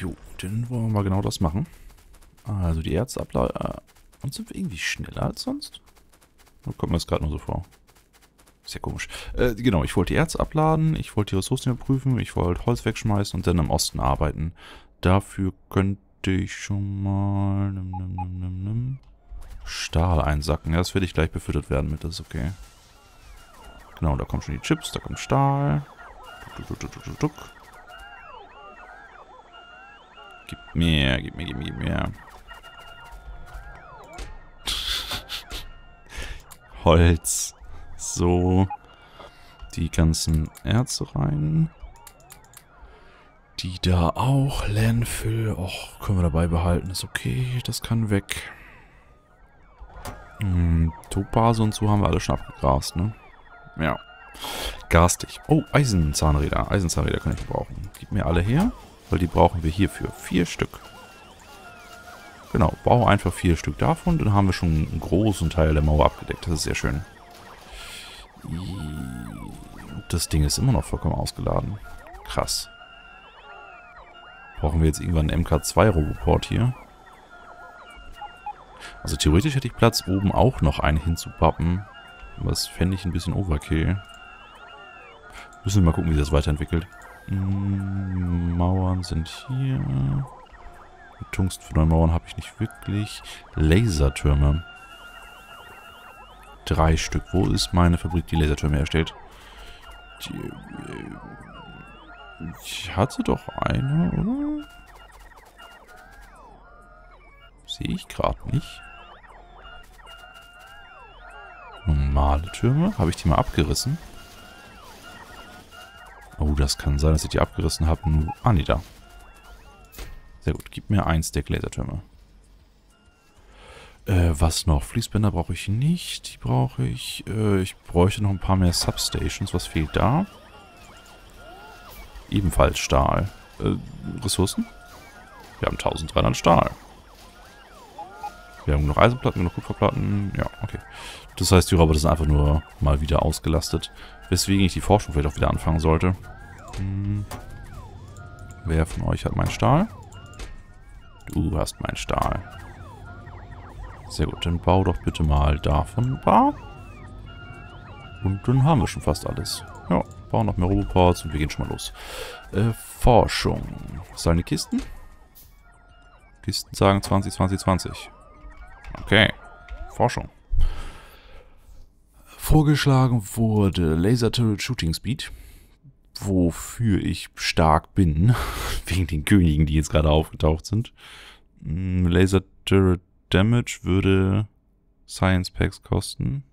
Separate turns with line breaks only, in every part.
Jo, dann wollen wir mal genau das machen. Also die Erzabladen. Äh, und sind wir irgendwie schneller als sonst? Oder kommt mir das gerade nur so vor? Sehr komisch. Äh, genau, ich wollte die Erz abladen, ich wollte die Ressourcen überprüfen, ich wollte Holz wegschmeißen und dann im Osten arbeiten. Dafür könnte ich schon mal nimm, nimm, nimm, nimm, Stahl einsacken. Ja, das werde ich gleich befüttert werden mit, das ist okay. Genau, da kommen schon die Chips, da kommt Stahl. Duck, duck, duck, duck, duck. Gib mir, gib mir, gib mir, gib mir. Holz. So. Die ganzen Erze rein. Die da auch. Landfill. Och, können wir dabei behalten. Ist okay. Das kann weg. Hm, Topase und so haben wir alle schon abgegrast, ne? Ja. Garstig. Oh, Eisenzahnräder. Eisenzahnräder kann ich brauchen. Gib mir alle her, weil die brauchen wir hierfür. Vier Stück. Genau, baue einfach vier Stück davon, dann haben wir schon einen großen Teil der Mauer abgedeckt. Das ist sehr schön. Das Ding ist immer noch vollkommen ausgeladen. Krass. Brauchen wir jetzt irgendwann einen MK2-Roboport hier? Also theoretisch hätte ich Platz, oben auch noch einen hinzupappen. Aber das fände ich ein bisschen Overkill. Müssen wir mal gucken, wie das weiterentwickelt. Hm, Mauern sind hier. Tungst für neue Mauern habe ich nicht wirklich. Lasertürme. Drei Stück. Wo ist meine Fabrik, die Lasertürme herstellt? Die, äh, ich hatte doch eine, oder? Sehe ich gerade nicht. Normale Türme. Habe ich die mal abgerissen? Das kann sein, dass ich die abgerissen habe. Ah, nee, da. Sehr gut, gib mir ein Stack Lasertürme. Äh, was noch? Fließbänder brauche ich nicht. Die brauche ich. Äh, ich bräuchte noch ein paar mehr Substations. Was fehlt da? Ebenfalls Stahl. Äh, Ressourcen? Wir haben 1300 Stahl. Wir haben genug Eisenplatten, genug Kupferplatten. Ja, okay. Das heißt, die Roboter sind einfach nur mal wieder ausgelastet. Weswegen ich die Forschung vielleicht auch wieder anfangen sollte. Hm. Wer von euch hat meinen Stahl? Du hast meinen Stahl. Sehr gut, dann bau doch bitte mal davon ein paar. Und dann haben wir schon fast alles. Ja, bauen noch mehr Roboports und wir gehen schon mal los. Äh, Forschung. Seine Kisten? Kisten sagen 20, 20, 20. Okay. Forschung. Vorgeschlagen wurde Laser Turret Shooting Speed wofür ich stark bin, wegen den Königen, die jetzt gerade aufgetaucht sind. Mm, Laser Turret Damage würde Science Packs kosten.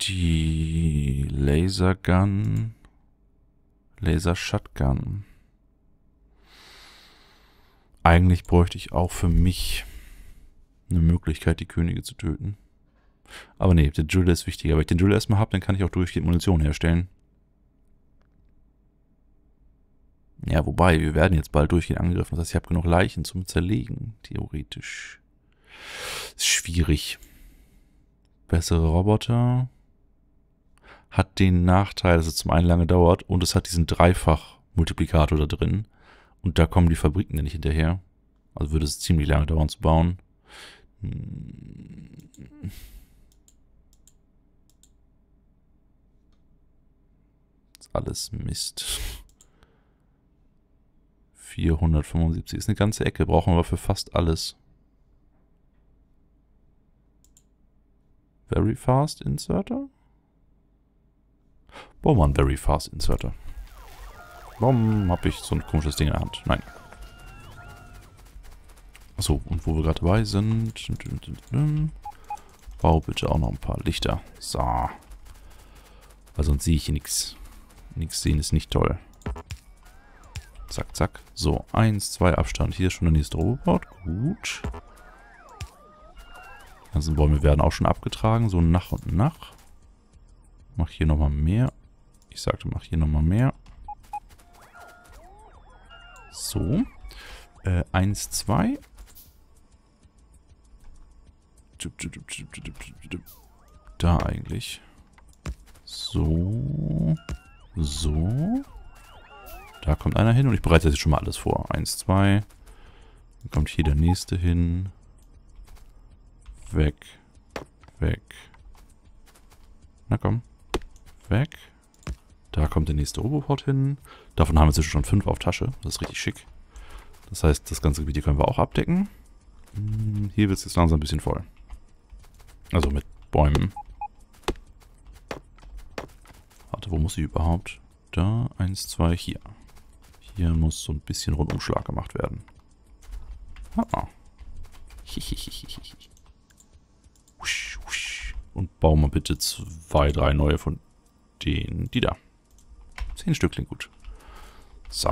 Die Laser Gun. Laser Shotgun. Eigentlich bräuchte ich auch für mich eine Möglichkeit, die Könige zu töten. Aber nee, der Driller ist wichtiger. Wenn ich den Driller erstmal habe, dann kann ich auch durchgehend Munition herstellen. Ja, wobei, wir werden jetzt bald durchgehend angegriffen. Das heißt, ich habe genug Leichen zum Zerlegen, theoretisch. Ist schwierig. Bessere Roboter. Hat den Nachteil, dass es zum einen lange dauert und es hat diesen Dreifach-Multiplikator da drin. Und da kommen die Fabriken nicht hinterher. Also würde es ziemlich lange dauern zu bauen. Hm. Alles Mist. 475 ist eine ganze Ecke, brauchen wir für fast alles. Very Fast Inserter? Wir einen Very Fast Inserter. Warum habe ich so ein komisches Ding in der Hand? Nein. Achso, und wo wir gerade dabei sind... Bau bitte auch noch ein paar Lichter. So. Weil sonst sehe ich hier nichts. Nichts sehen ist nicht toll. Zack, zack. So, eins, zwei Abstand. Hier ist schon der nächste Robot. Gut. Die ganzen Bäume werden auch schon abgetragen, so nach und nach. Mach hier nochmal mehr. Ich sagte, mach hier nochmal mehr. So. Äh, eins, zwei. Da eigentlich. So. So. Da kommt einer hin und ich bereite jetzt schon mal alles vor. Eins, zwei. Dann kommt hier der nächste hin. Weg. Weg. Na komm. Weg. Da kommt der nächste Roboport hin. Davon haben wir jetzt schon fünf auf Tasche. Das ist richtig schick. Das heißt, das ganze Gebiet hier können wir auch abdecken. Hm, hier wird es jetzt langsam ein bisschen voll. Also mit Bäumen. Wo muss sie überhaupt? Da, eins, zwei, hier. Hier muss so ein bisschen Rundumschlag gemacht werden. Ah. Und bauen wir bitte zwei, drei neue von denen. Die da. Zehn Stück klingt gut. So,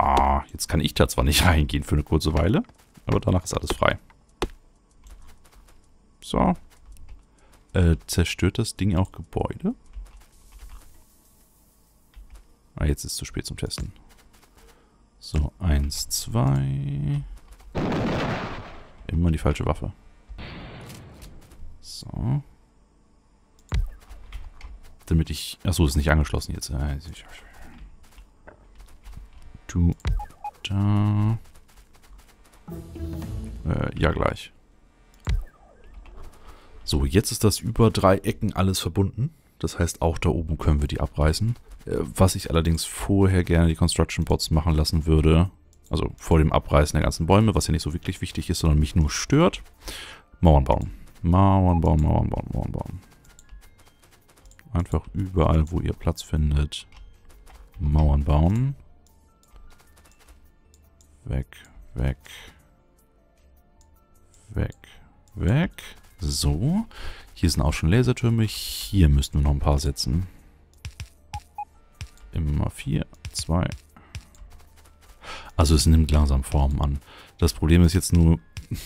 jetzt kann ich da zwar nicht reingehen für eine kurze Weile, aber danach ist alles frei. So. Äh, zerstört das Ding auch Gebäude? Ah, jetzt ist es zu spät zum Testen. So, eins, zwei. Immer die falsche Waffe. So. Damit ich... Achso, ist nicht angeschlossen jetzt. Du... Da... Äh, ja, gleich. So, jetzt ist das über drei Ecken alles verbunden. Das heißt, auch da oben können wir die abreißen. Äh, was ich allerdings vorher gerne die Construction Bots machen lassen würde, also vor dem Abreißen der ganzen Bäume, was ja nicht so wirklich wichtig ist, sondern mich nur stört. Mauern bauen. Mauern bauen, Mauern bauen, Mauern bauen. Einfach überall, wo ihr Platz findet, Mauern bauen. Weg, weg, weg, weg. So, hier sind auch schon Lasertürme. Hier müssten wir noch ein paar setzen. Immer vier, zwei. Also es nimmt langsam Form an. Das Problem ist jetzt nur,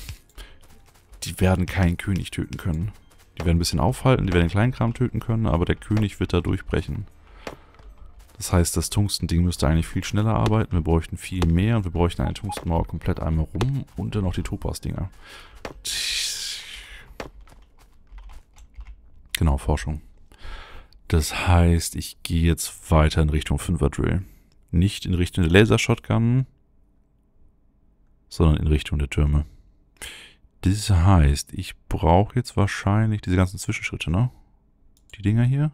die werden keinen König töten können. Die werden ein bisschen aufhalten, die werden den Kleinkram töten können, aber der König wird da durchbrechen. Das heißt, das Tungsten-Ding müsste eigentlich viel schneller arbeiten. Wir bräuchten viel mehr und wir bräuchten eine Tungstenmauer komplett einmal rum und dann noch die Topaz-Dinger. Genau, Forschung. Das heißt, ich gehe jetzt weiter in Richtung 5er Drill. Nicht in Richtung der Laser-Shotgun, sondern in Richtung der Türme. Das heißt, ich brauche jetzt wahrscheinlich diese ganzen Zwischenschritte, ne? Die Dinger hier.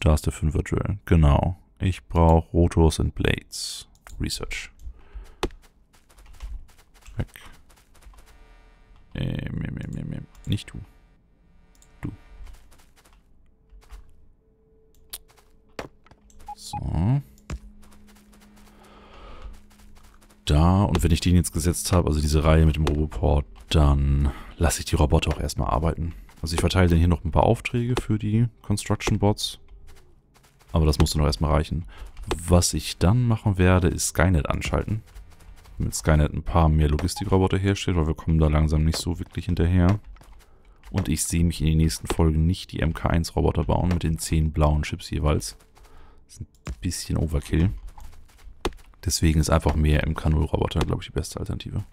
Da ist der 5er Drill. Genau. Ich brauche Rotors and Blades. Research. Weg. Ähm, ähm, ähm, ähm, nicht du. Du. So. Da, und wenn ich den jetzt gesetzt habe, also diese Reihe mit dem Roboport, dann lasse ich die Roboter auch erstmal arbeiten. Also ich verteile dann hier noch ein paar Aufträge für die Construction Bots. Aber das muss noch erstmal reichen. Was ich dann machen werde, ist Skynet anschalten. Damit Skynet ein paar mehr Logistikroboter herstellt, weil wir kommen da langsam nicht so wirklich hinterher. Und ich sehe mich in den nächsten Folgen nicht die MK1-Roboter bauen mit den 10 blauen Chips jeweils. Das ist ein bisschen Overkill. Deswegen ist einfach mehr MK0-Roboter, glaube ich, die beste Alternative.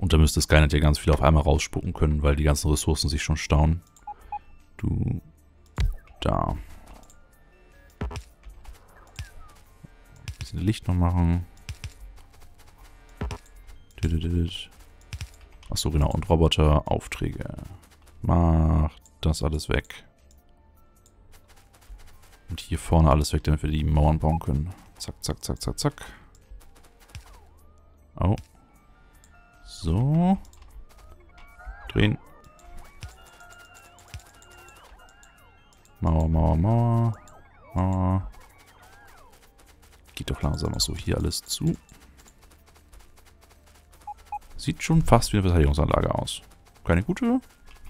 Und da müsste Skynet ja ganz viel auf einmal rausspucken können, weil die ganzen Ressourcen sich schon stauen. Du... Da. Ein bisschen Licht noch machen. Achso, genau. Und Roboter-Aufträge. Macht das alles weg. Und hier vorne alles weg, damit wir die Mauern bauen können. Zack, zack, zack, zack, zack. Oh. So. Drehen. Mauer, Mauer, Mauer. Mauer. Geht doch langsam auch so hier alles zu. Sieht schon fast wie eine Verteidigungsanlage aus. Keine gute,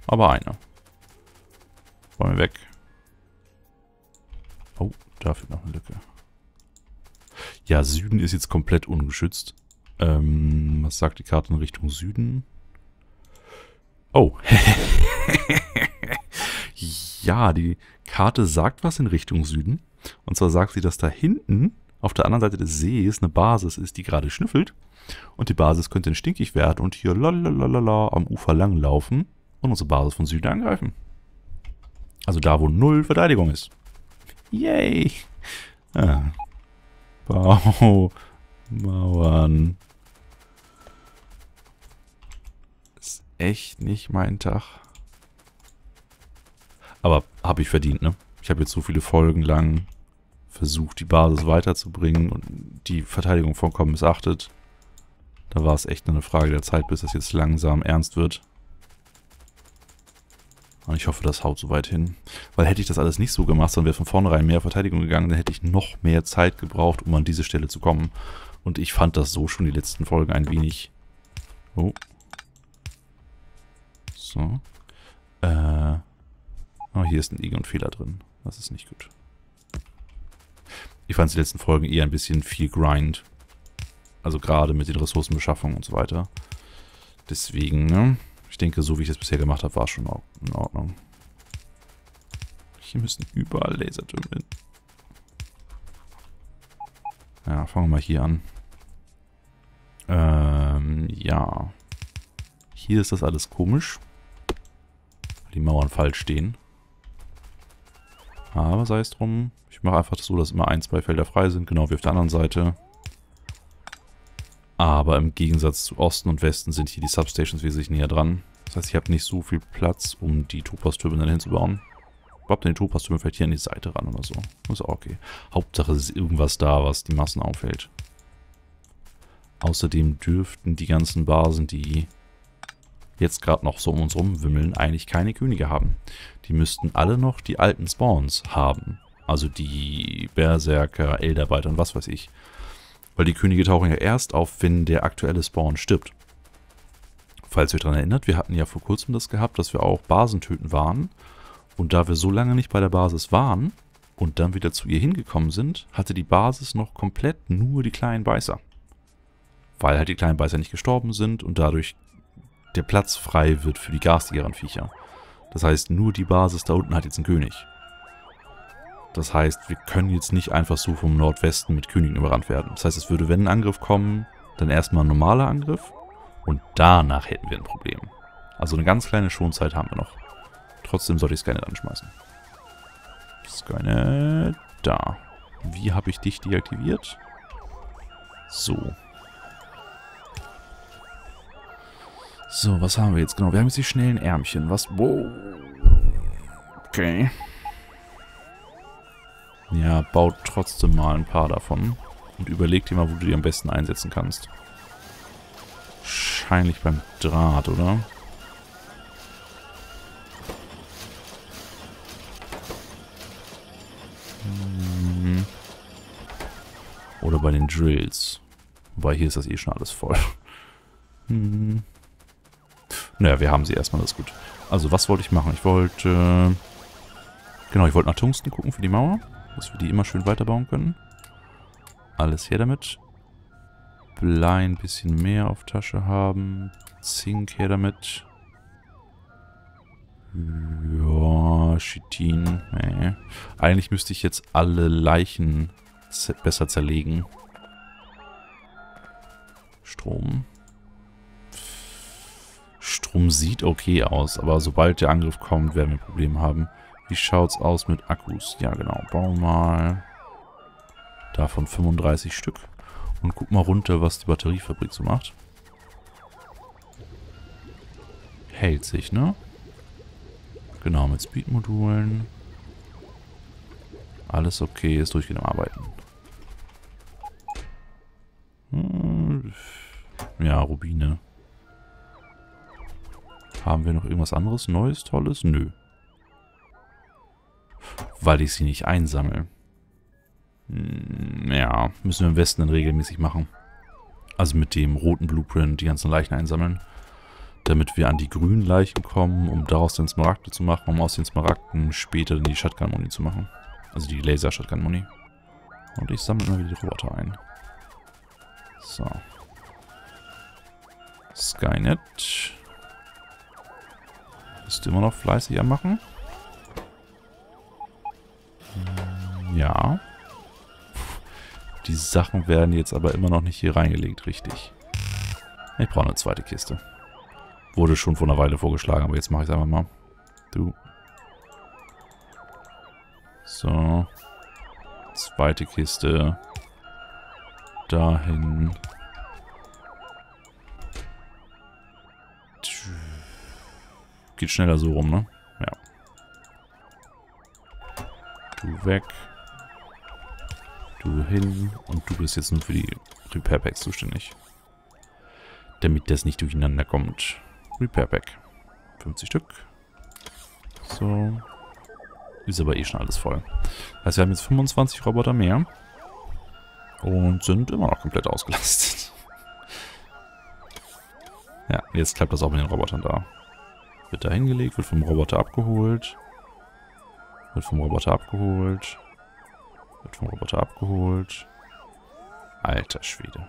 aber eine. Wollen wir weg. Oh, da fehlt noch eine Lücke. Ja, Süden ist jetzt komplett ungeschützt. Ähm, was sagt die Karte in Richtung Süden? Oh. ja, die Karte sagt was in Richtung Süden. Und zwar sagt sie, dass da hinten auf der anderen Seite des Sees eine Basis ist, die gerade schnüffelt. Und die Basis könnte dann stinkig werden und hier lalalala am Ufer langlaufen und unsere Basis von Süden angreifen. Also da, wo null Verteidigung ist. Yay! Ja. Bau. Mauern. Ist echt nicht mein Tag. Aber habe ich verdient, ne? Ich habe jetzt so viele Folgen lang versucht, die Basis weiterzubringen und die Verteidigung vollkommen missachtet. Da war es echt nur eine Frage der Zeit, bis das jetzt langsam ernst wird. Und ich hoffe, das haut so weit hin. Weil hätte ich das alles nicht so gemacht, sondern wäre von vornherein mehr Verteidigung gegangen, dann hätte ich noch mehr Zeit gebraucht, um an diese Stelle zu kommen. Und ich fand das so schon die letzten Folgen ein wenig... Oh. So. Äh. Oh, hier ist ein Egon-Fehler drin. Das ist nicht gut. Ich fand die letzten Folgen eher ein bisschen viel Grind. Also gerade mit den Ressourcenbeschaffungen und so weiter. Deswegen, ne? Ich denke, so wie ich es bisher gemacht habe, war es schon in Ordnung. Hier müssen überall Lasertürme hin. Ja, fangen wir mal hier an. Ähm, ja. Hier ist das alles komisch. Weil die Mauern falsch stehen. Aber sei es drum. Ich mache einfach so, dass immer ein, zwei Felder frei sind, genau wie auf der anderen Seite. Aber im Gegensatz zu Osten und Westen sind hier die Substations wesentlich näher dran. Das heißt, ich habe nicht so viel Platz, um die Topaz-Türme dann hinzubauen. Überhaupt den Topaz-Türme vielleicht hier an die Seite ran oder so. Ist auch okay. Hauptsache es ist irgendwas da, was die Massen aufhält. Außerdem dürften die ganzen Basen, die jetzt gerade noch so um uns rumwimmeln, eigentlich keine Könige haben. Die müssten alle noch die alten Spawns haben. Also die Berserker, Elderbeiter und was weiß ich. Weil die Könige tauchen ja erst auf, wenn der aktuelle Spawn stirbt. Falls ihr euch daran erinnert, wir hatten ja vor kurzem das gehabt, dass wir auch Basentöten waren. Und da wir so lange nicht bei der Basis waren und dann wieder zu ihr hingekommen sind, hatte die Basis noch komplett nur die kleinen Beißer. Weil halt die kleinen Beißer nicht gestorben sind und dadurch der Platz frei wird für die garstigeren Viecher. Das heißt, nur die Basis da unten hat jetzt einen König. Das heißt, wir können jetzt nicht einfach so vom Nordwesten mit Königen überrannt werden. Das heißt, es würde, wenn ein Angriff kommen, dann erstmal ein normaler Angriff und danach hätten wir ein Problem. Also eine ganz kleine Schonzeit haben wir noch. Trotzdem sollte ich Skynet anschmeißen. Skynet, da. Wie habe ich dich deaktiviert? So. So, was haben wir jetzt genau? Wir haben jetzt die schnellen Ärmchen. Was? Wow. Okay. Ja, baut trotzdem mal ein paar davon. Und überleg dir mal, wo du die am besten einsetzen kannst. Wahrscheinlich beim Draht, oder? Hm. Oder bei den Drills. Wobei hier ist das eh schon alles voll. Hm. Naja, wir haben sie erstmal, das ist gut. Also, was wollte ich machen? Ich wollte... Genau, ich wollte nach Tungsten gucken für die Mauer dass wir die immer schön weiterbauen können. Alles her damit. Blei ein bisschen mehr auf Tasche haben. Zink her damit. Ja, Chitin. Nee. Eigentlich müsste ich jetzt alle Leichen besser zerlegen. Strom. Strom sieht okay aus, aber sobald der Angriff kommt, werden wir ein Problem haben. Wie schaut's aus mit Akkus? Ja, genau. Bau mal davon 35 Stück. Und guck mal runter, was die Batteriefabrik so macht. Hält sich, ne? Genau, mit Speed-Modulen. Alles okay, ist durchgehend am Arbeiten. Hm, ja, Rubine. Haben wir noch irgendwas anderes Neues, Tolles? Nö weil ich sie nicht einsammle. Hm, ja, müssen wir im Westen dann regelmäßig machen. Also mit dem roten Blueprint die ganzen Leichen einsammeln. Damit wir an die grünen Leichen kommen, um daraus den Smaragde zu machen, um aus den Smaragden später dann die Shotgun-Muni zu machen. Also die Laser-Shotgun-Muni. Und ich sammle immer wieder die Roboter ein. So. Skynet. Ist immer noch fleißig am Machen. Ja. Die Sachen werden jetzt aber immer noch nicht hier reingelegt, richtig. Ich brauche eine zweite Kiste. Wurde schon vor einer Weile vorgeschlagen, aber jetzt mache ich es einfach mal. Du. So. Zweite Kiste. Dahin. Geht schneller so rum, ne? Ja. Du weg. Du hin. Und du bist jetzt nur für die Repair Packs zuständig. Damit das nicht durcheinander kommt. Repair Pack. 50 Stück. So. Ist aber eh schon alles voll. Also wir haben jetzt 25 Roboter mehr. Und sind immer noch komplett ausgelastet. ja, jetzt klappt das auch mit den Robotern da. Wird da hingelegt, wird vom Roboter abgeholt. Wird vom Roboter abgeholt. Wird vom Roboter abgeholt. Alter Schwede.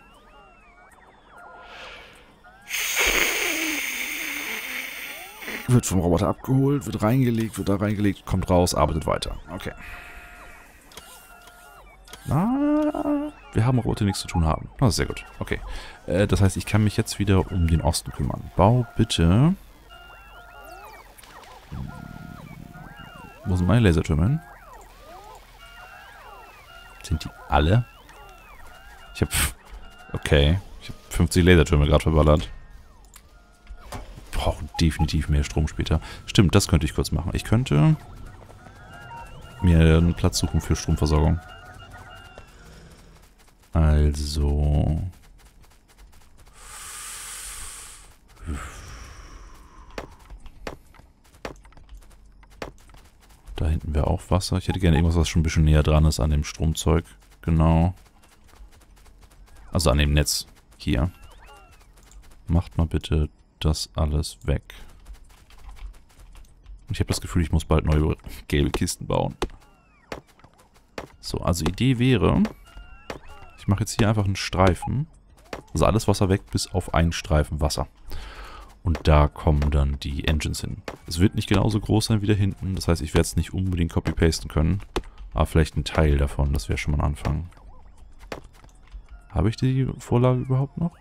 Wird vom Roboter abgeholt, wird reingelegt, wird da reingelegt, kommt raus, arbeitet weiter. Okay. Ah, wir haben Roboter, die nichts zu tun haben. Ist sehr gut. Okay. Äh, das heißt, ich kann mich jetzt wieder um den Osten kümmern. Bau bitte... Wo sind meine Lasertürme hin? Sind die alle? Ich habe... Okay. Ich habe 50 Lasertürme gerade verballert. Brauchen definitiv mehr Strom später. Stimmt, das könnte ich kurz machen. Ich könnte mir einen Platz suchen für Stromversorgung. Also... Da hinten wäre auch Wasser. Ich hätte gerne irgendwas, was schon ein bisschen näher dran ist an dem Stromzeug. Genau. Also an dem Netz. Hier. Macht mal bitte das alles weg. Ich habe das Gefühl, ich muss bald neue gelbe Kisten bauen. So, also Idee wäre, ich mache jetzt hier einfach einen Streifen. Also alles Wasser weg, bis auf einen Streifen Wasser. Und da kommen dann die Engines hin. Es wird nicht genauso groß sein wie da hinten. Das heißt, ich werde es nicht unbedingt copy-pasten können. Aber vielleicht ein Teil davon, das wäre schon mal ein Anfang. Habe ich die Vorlage überhaupt noch?